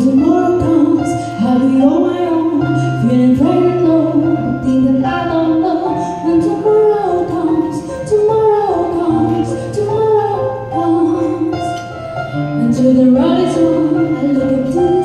tomorrow comes, I'll be on my own, feeling tired now, thinking that I don't know. When tomorrow comes, tomorrow comes, tomorrow comes, Until the right is wrong, I look at you.